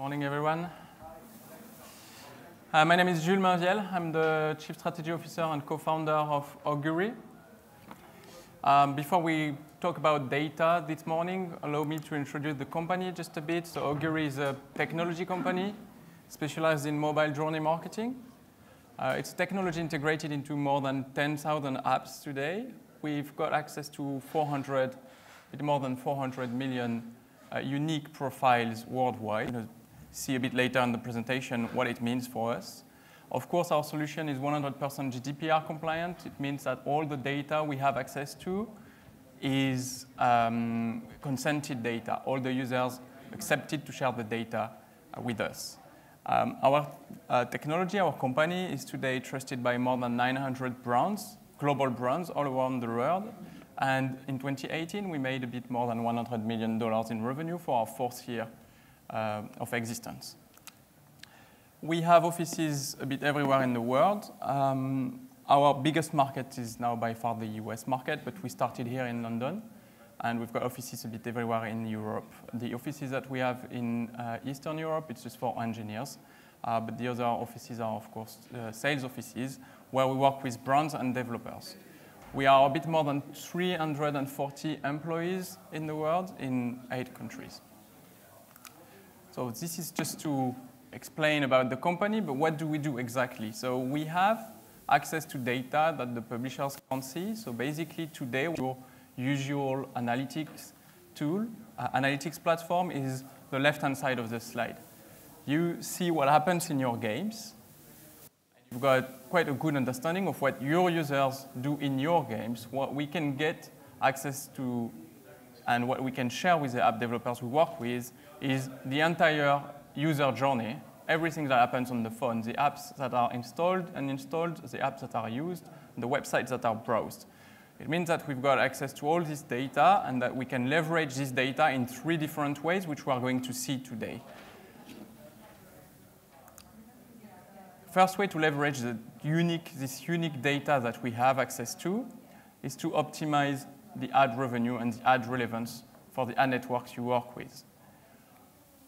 Morning, everyone. Uh, my name is Jules Minvielle. I'm the Chief Strategy Officer and co-founder of Ogury. Um, before we talk about data this morning, allow me to introduce the company just a bit. So Ogury is a technology company specialized in mobile journey marketing. Uh, it's technology integrated into more than 10,000 apps today. We've got access to 400, bit more than 400 million uh, unique profiles worldwide. See a bit later in the presentation what it means for us. Of course, our solution is 100% GDPR compliant. It means that all the data we have access to is um, consented data. All the users accepted to share the data uh, with us. Um, our uh, technology, our company, is today trusted by more than 900 brands, global brands all around the world. And in 2018, we made a bit more than $100 million in revenue for our fourth year uh, of existence. We have offices a bit everywhere in the world. Um, our biggest market is now by far the US market, but we started here in London and we've got offices a bit everywhere in Europe. The offices that we have in uh, Eastern Europe, it's just for engineers, uh, but the other offices are, of course, uh, sales offices where we work with brands and developers. We are a bit more than 340 employees in the world in eight countries. So this is just to explain about the company, but what do we do exactly? So we have access to data that the publishers can't see. So basically today, your usual analytics tool, uh, analytics platform is the left-hand side of the slide. You see what happens in your games. You've got quite a good understanding of what your users do in your games, what we can get access to and what we can share with the app developers we work with is the entire user journey, everything that happens on the phone, the apps that are installed and installed, the apps that are used, the websites that are browsed. It means that we've got access to all this data and that we can leverage this data in three different ways, which we are going to see today. First way to leverage the unique, this unique data that we have access to is to optimize the ad revenue and the ad relevance for the ad networks you work with.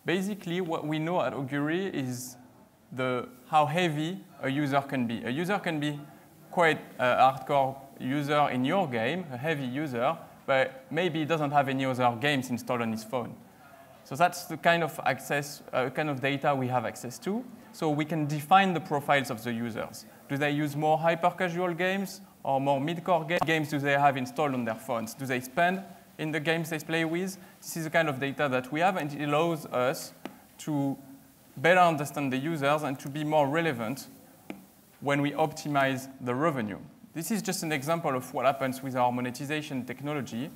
Basically, what we know at Ogury is the, how heavy a user can be. A user can be quite a hardcore user in your game, a heavy user, but maybe he doesn't have any other games installed on his phone. So that's the kind of access, uh, kind of data we have access to. So we can define the profiles of the users. Do they use more hyper-casual games or more mid-core ga games do they have installed on their phones? Do they spend in the games they play with? This is the kind of data that we have, and it allows us to better understand the users and to be more relevant when we optimize the revenue. This is just an example of what happens with our monetization technology.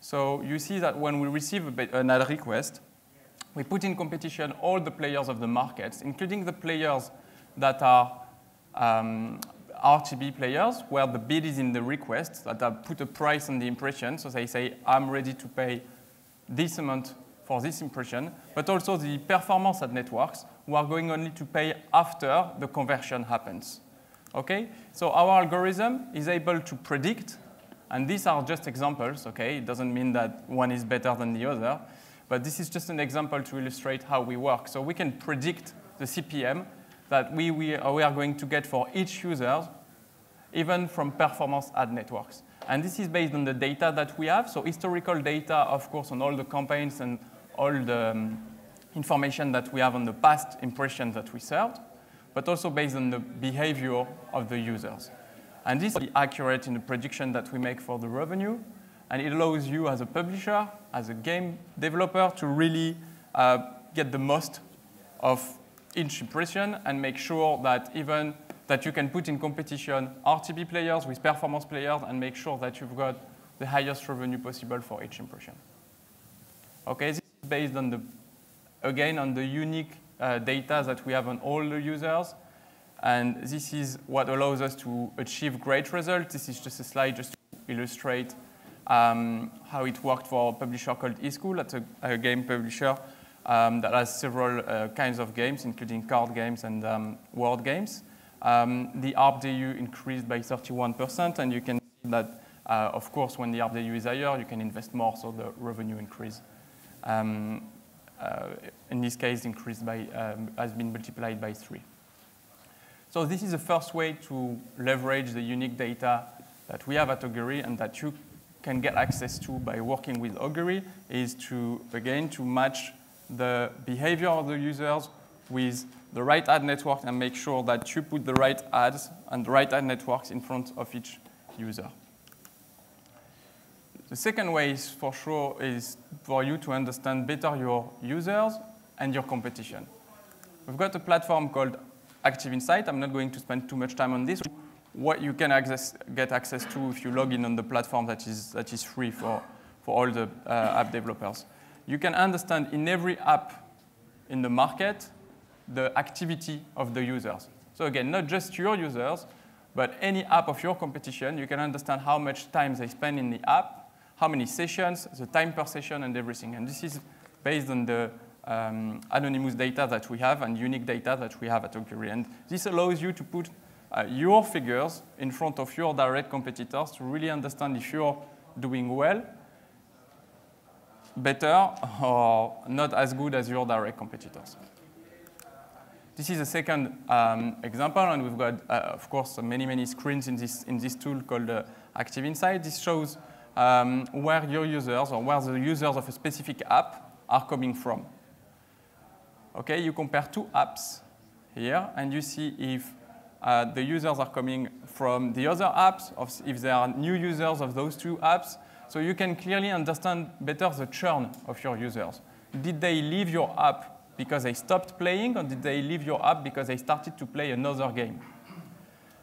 So you see that when we receive an ad request, we put in competition all the players of the markets, including the players that are um, RTB players, where the bid is in the request, that have put a price on the impression. So they say, I'm ready to pay this amount for this impression, but also the performance ad networks, who are going only to pay after the conversion happens. Okay? So our algorithm is able to predict, and these are just examples, okay? It doesn't mean that one is better than the other, but this is just an example to illustrate how we work. So we can predict the CPM that we, we, we are going to get for each user, even from performance ad networks. And this is based on the data that we have. So historical data, of course, on all the campaigns and all the um, information that we have on the past impressions that we served, but also based on the behavior of the users. And this is accurate in the prediction that we make for the revenue, and it allows you as a publisher, as a game developer, to really uh, get the most of each impression and make sure that even that you can put in competition RTB players with performance players and make sure that you've got the highest revenue possible for each impression. Okay, this is based on the, again, on the unique uh, data that we have on all the users. And this is what allows us to achieve great results. This is just a slide just to illustrate um, how it worked for a publisher called eSchool. That's a, a game publisher um, that has several uh, kinds of games, including card games and um, word games. Um, the ARPDAU increased by 31%, and you can see that, uh, of course, when the ARPDAU is higher, you can invest more, so the revenue increase. Um, uh, in this case, increased by, um, has been multiplied by three. So this is the first way to leverage the unique data that we have at Ogury and that you can get access to by working with Ogury is to, again, to match the behavior of the users with the right ad network and make sure that you put the right ads and the right ad networks in front of each user. The second way is for sure is for you to understand better your users and your competition. We've got a platform called Active Insight. I'm not going to spend too much time on this. What you can access, get access to if you log in on the platform that is, that is free for, for all the uh, app developers. You can understand in every app in the market the activity of the users. So again, not just your users, but any app of your competition, you can understand how much time they spend in the app how many sessions, the time per session, and everything. And this is based on the um, anonymous data that we have and unique data that we have at Ogury. And this allows you to put uh, your figures in front of your direct competitors to really understand if you're doing well, better, or not as good as your direct competitors. This is a second um, example, and we've got, uh, of course, many, many screens in this, in this tool called uh, Active Insight. This shows um, where your users or where the users of a specific app are coming from. Okay, you compare two apps here, and you see if uh, the users are coming from the other apps, if there are new users of those two apps. So you can clearly understand better the churn of your users. Did they leave your app because they stopped playing, or did they leave your app because they started to play another game?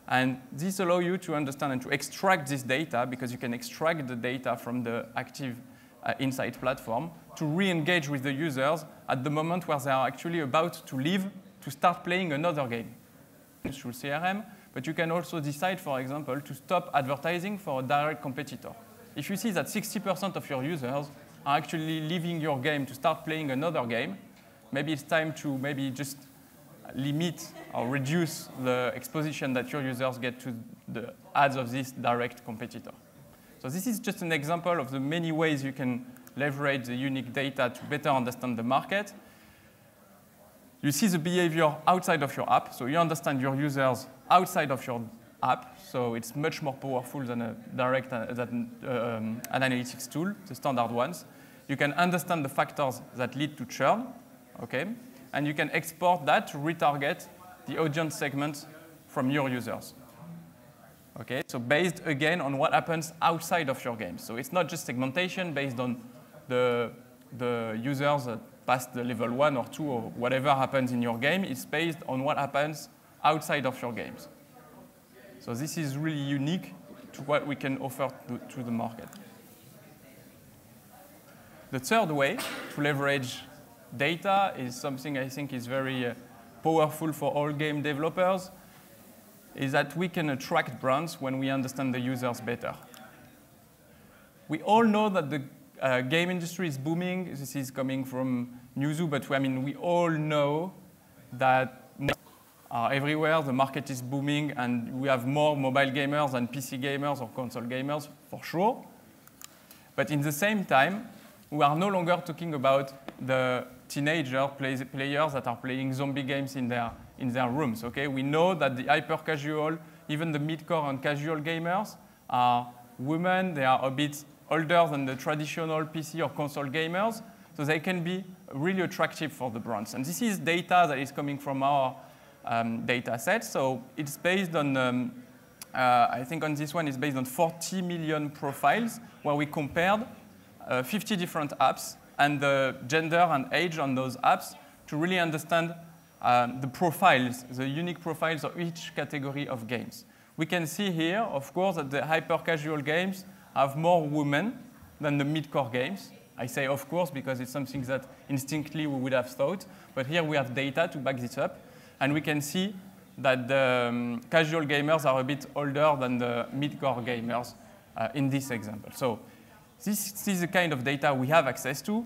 And this allows you to understand and to extract this data because you can extract the data from the active Uh, insight platform to re-engage with the users at the moment where they are actually about to leave to start playing another game through CRM. But you can also decide, for example, to stop advertising for a direct competitor. If you see that 60% of your users are actually leaving your game to start playing another game, maybe it's time to maybe just limit or reduce the exposition that your users get to the ads of this direct competitor. So this is just an example of the many ways you can leverage the unique data to better understand the market. You see the behavior outside of your app, so you understand your users outside of your app, so it's much more powerful than a direct uh, than, um, an analytics tool, the standard ones. You can understand the factors that lead to churn, okay? and you can export that to retarget the audience segment from your users. Okay, so based again on what happens outside of your game. So it's not just segmentation based on the, the users pass the level one or two or whatever happens in your game. It's based on what happens outside of your games. So this is really unique to what we can offer to, to the market. The third way to leverage data is something I think is very uh, powerful for all game developers, is that we can attract brands when we understand the users better. We all know that the uh, game industry is booming. This is coming from Newzoo, but I mean, we all know that are everywhere, the market is booming, and we have more mobile gamers than PC gamers or console gamers, for sure. But in the same time, we are no longer talking about the teenager play, players that are playing zombie games in their, in their rooms. Okay? We know that the hyper casual, even the mid-core and casual gamers are women. They are a bit older than the traditional PC or console gamers. So they can be really attractive for the brands. And this is data that is coming from our um, data set. So it's based on, um, uh, I think on this one, it's based on 40 million profiles where we compared uh, 50 different apps and the gender and age on those apps to really understand um, the profiles, the unique profiles of each category of games. We can see here, of course, that the hyper-casual games have more women than the mid-core games. I say of course because it's something that instinctively we would have thought, but here we have data to back this up, and we can see that the um, casual gamers are a bit older than the mid-core gamers uh, in this example. So this, this is the kind of data we have access to.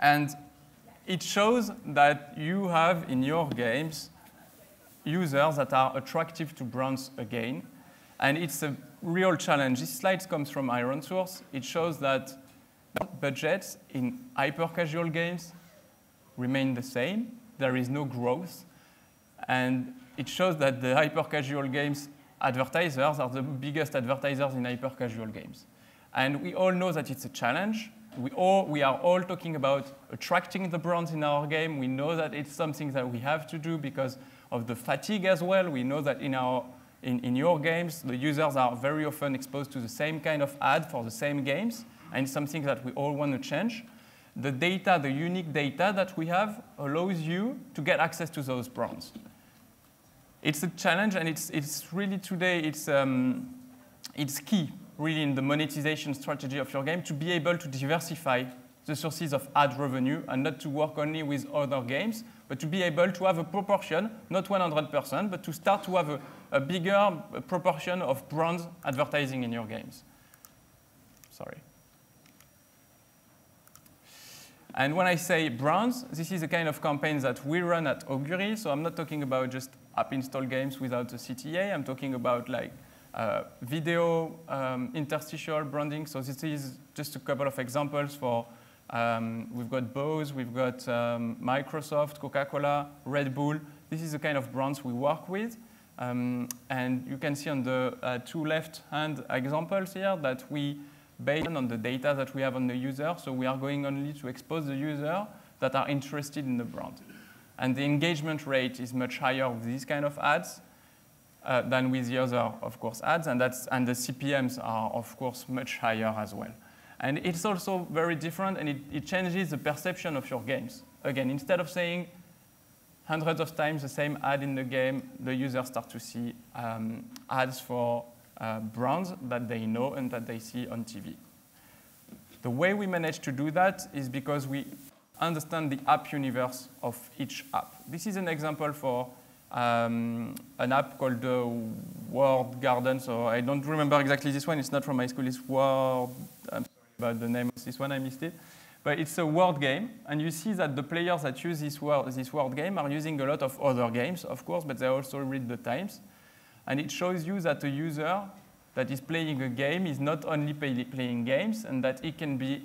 And it shows that you have in your games users that are attractive to brands again. And it's a real challenge. This slide comes from Iron Source. It shows that budgets in hyper-casual games remain the same. There is no growth. And it shows that the hyper-casual games advertisers are the biggest advertisers in hyper-casual games. And we all know that it's a challenge. We, all, we are all talking about attracting the brands in our game. We know that it's something that we have to do because of the fatigue as well. We know that in, our, in, in your games, the users are very often exposed to the same kind of ad for the same games, and it's something that we all want to change. The data, the unique data that we have, allows you to get access to those brands. It's a challenge, and it's, it's really today, it's, um, it's key, really, in the monetization strategy of your game to be able to diversify the sources of ad revenue and not to work only with other games, but to be able to have a proportion, not 100%, but to start to have a, a bigger proportion of brands advertising in your games. Sorry. And when I say brands, this is the kind of campaigns that we run at Ogury. So I'm not talking about just app install games without a CTA. I'm talking about like uh, video um, interstitial branding. So this is just a couple of examples for um, we've got Bose, we've got um, Microsoft, Coca-Cola, Red Bull. This is the kind of brands we work with. Um, and you can see on the uh, two left-hand examples here that we based on the data that we have on the user. So we are going only to expose the user that are interested in the brand. And the engagement rate is much higher with these kind of ads uh, than with the other, of course, ads. And, that's, and the CPMs are, of course, much higher as well. And it's also very different, and it, it changes the perception of your games. Again, instead of saying hundreds of times the same ad in the game, the users start to see um, ads for uh, brands that they know and that they see on TV. The way we manage to do that is because we understand the app universe of each app. This is an example for um, an app called uh, Word Garden. So I don't remember exactly this one. It's not from my school. It's Word. I'm sorry about the name of this one. I missed it. But it's a word game, and you see that the players that use this word, this word game are using a lot of other games, of course, but they also read the times. And it shows you that a user that is playing a game is not only play, playing games, and that it can be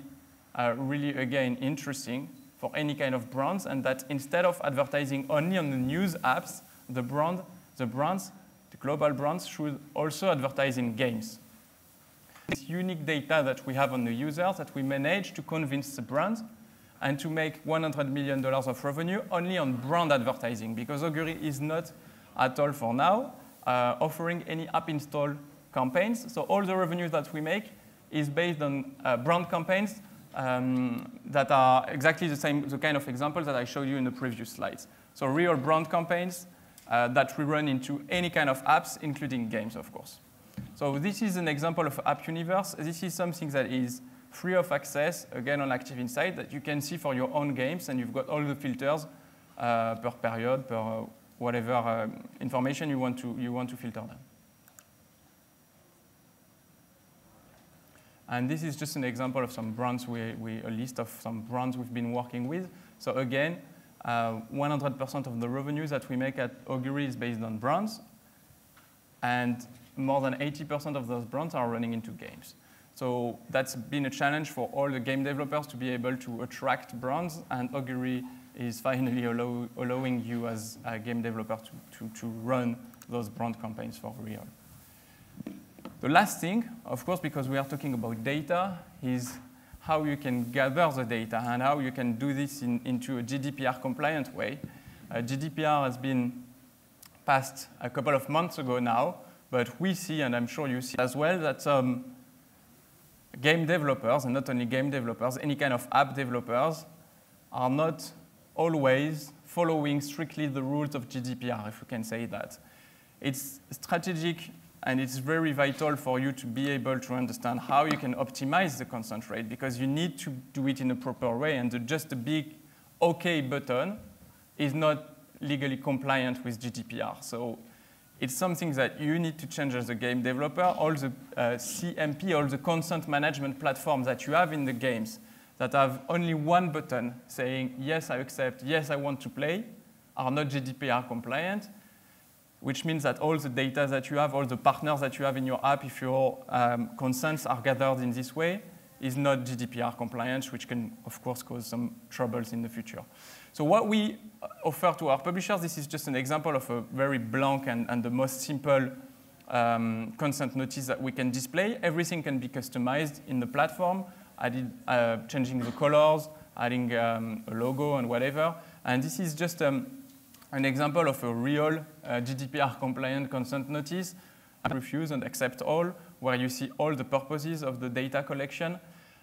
uh, really, again, interesting for any kind of brands, and that instead of advertising only on the news apps, the, brand, the brands, the global brands, should also advertise in games. This unique data that we have on the users that we manage to convince the brands and to make $100 million of revenue only on brand advertising, because Ogury is not at all for now uh, offering any app install campaigns. So all the revenue that we make is based on uh, brand campaigns um, that are exactly the same, the kind of examples that I showed you in the previous slides. So real brand campaigns uh, that we run into any kind of apps, including games, of course. So this is an example of App Universe. This is something that is free of access, again on Active Insight, that you can see for your own games, and you've got all the filters uh, per period, per whatever uh, information you want, to, you want to filter them. And this is just an example of some brands, we, we, a list of some brands we've been working with. So again, 100% uh, of the revenues that we make at Ogury is based on brands. And more than 80% of those brands are running into games. So that's been a challenge for all the game developers to be able to attract brands, and Ogury is finally allow, allowing you as a game developer to, to, to run those brand campaigns for real. The last thing, of course, because we are talking about data, is how you can gather the data and how you can do this in, into a GDPR compliant way. Uh, GDPR has been passed a couple of months ago now, but we see, and I'm sure you see as well, that some game developers, and not only game developers, any kind of app developers, are not always following strictly the rules of GDPR, if we can say that. It's strategic and it's very vital for you to be able to understand how you can optimize the consent rate because you need to do it in a proper way and the, just a big OK button is not legally compliant with GDPR. So it's something that you need to change as a game developer. All the uh, CMP, all the consent management platforms that you have in the games that have only one button saying, yes, I accept, yes, I want to play, are not GDPR compliant, which means that all the data that you have, all the partners that you have in your app, if your um, consents are gathered in this way, is not GDPR compliant, which can, of course, cause some troubles in the future. So what we offer to our publishers, this is just an example of a very blank and, and the most simple um, consent notice that we can display. Everything can be customized in the platform, added, uh, changing the colors, adding um, a logo and whatever. And this is just um, an example of a real uh, GDPR compliant consent notice. Refuse and accept all, where you see all the purposes of the data collection.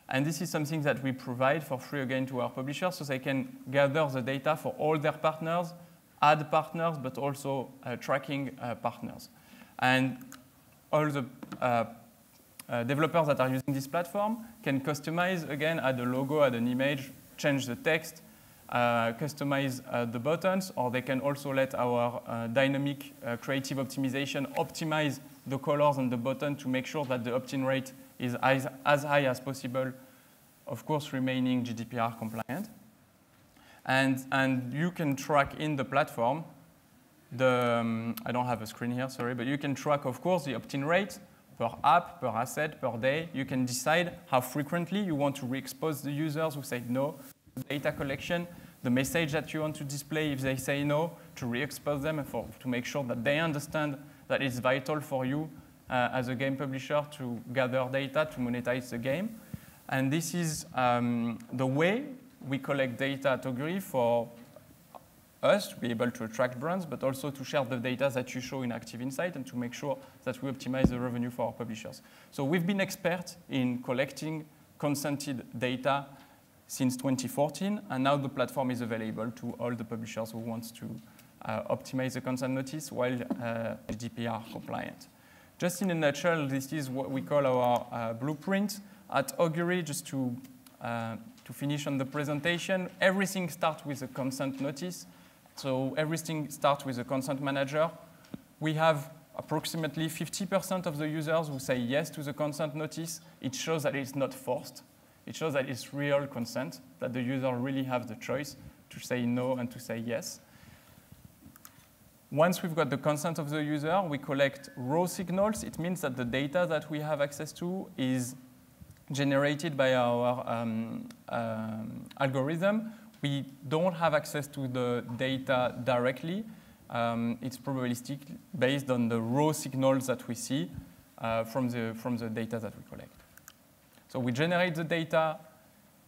And this is something that we provide for free again to our publishers so they can gather the data for all their partners, add partners, but also uh, tracking uh, partners. And all the uh, uh, developers that are using this platform can customize, again, add a logo, add an image, change the text, customize uh, the buttons, or they can also let our uh, dynamic uh, creative optimization optimize the colors on the button to make sure that the opt-in rate is as, as high as possible, of course remaining GDPR compliant. And, and you can track in the platform the, um, I don't have a screen here, sorry, but you can track, of course, the opt-in rate per app, per asset, per day. You can decide how frequently you want to re-expose the users who say no to data collection, the message that you want to display if they say no, to re-expose them and for, to make sure that they understand that it's vital for you uh, as a game publisher to gather data to monetize the game. And this is um, the way we collect data at Ogury for us to be able to attract brands, but also to share the data that you show in Active Insight and to make sure that we optimize the revenue for our publishers. So we've been experts in collecting consented data since 2014, and now the platform is available to all the publishers who want to uh, optimize the consent notice while uh, GDPR compliant. Just in a nutshell, this is what we call our uh, blueprint. At Ogury, just to, uh, to finish on the presentation, everything starts with a consent notice. So everything starts with a consent manager. We have approximately 50% of the users who say yes to the consent notice. It shows that it's not forced. It shows that it's real consent, that the user really has the choice to say no and to say yes. Once we've got the consent of the user, we collect raw signals. It means that the data that we have access to is generated by our um, um, algorithm we don't have access to the data directly. Um, it's probabilistic based on the raw signals that we see uh, from, the, from the data that we collect. So we generate the data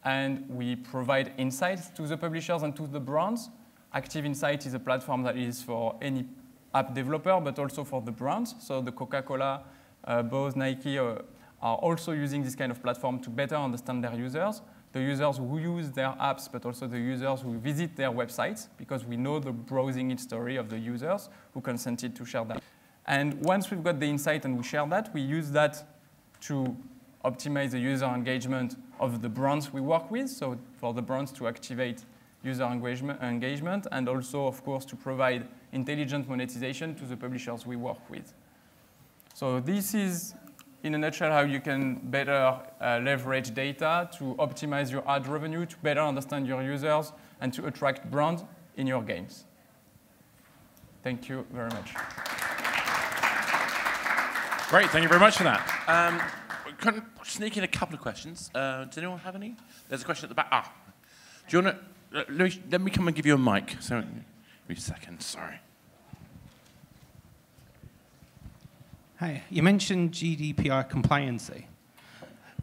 and we provide insights to the publishers and to the brands. Active Insight is a platform that is for any app developer, but also for the brands. So the Coca-Cola, uh, Bose, Nike uh, are also using this kind of platform to better understand their users the users who use their apps, but also the users who visit their websites, because we know the browsing history of the users who consented to share that. And once we've got the insight and we share that, we use that to optimize the user engagement of the brands we work with, so for the brands to activate user engagement, engagement and also, of course, to provide intelligent monetization to the publishers we work with. So this is in a nutshell, how you can better uh, leverage data to optimize your ad revenue, to better understand your users, and to attract brands in your games. Thank you very much. Great, thank you very much for that. Um, can sneak in a couple of questions. Uh, does anyone have any? There's a question at the back. Ah, do you want to, uh, let me come and give you a mic. So, give me a second, sorry. Hi, you mentioned GDPR compliancy,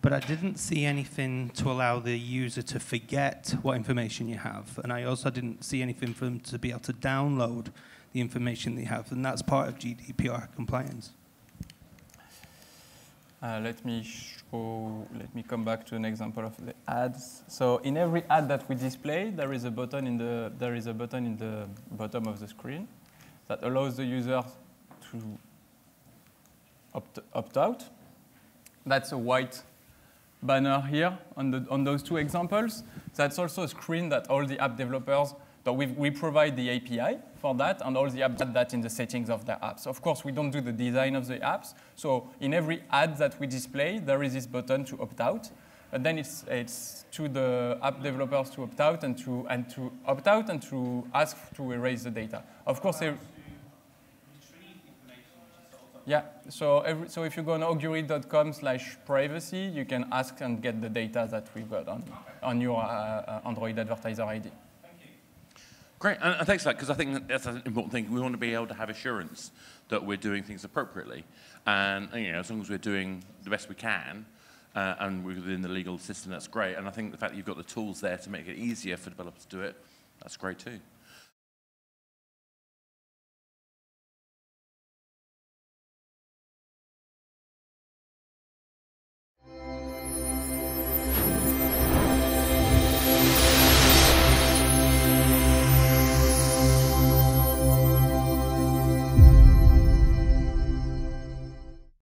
but I didn't see anything to allow the user to forget what information you have. And I also didn't see anything for them to be able to download the information they have. And that's part of GDPR compliance. Uh, let me show, let me come back to an example of the ads. So in every ad that we display, there is a button in the, there is a button in the bottom of the screen that allows the user to opt, opt out. That's a white banner here on, the, on those two examples. That's also a screen that all the app developers, that we, we provide the API for that, and all the apps add that in the settings of their apps. Of course, we don't do the design of the apps. So in every ad that we display, there is this button to opt out. But then it's, it's to the app developers to opt out and to, and to opt out and to ask to erase the data. Of course, Yeah, so, every, so if you go on ogury.com slash privacy, you can ask and get the data that we've got on, on your uh, uh, Android advertiser ID. Great, and, thanks for that, because I think that's an important thing. We want to be able to have assurance that we're doing things appropriately. And you know, as long as we're doing the best we can, uh, and we're within the legal system, that's great. And I think the fact that you've got the tools there to make it easier for developers to do it, that's great too.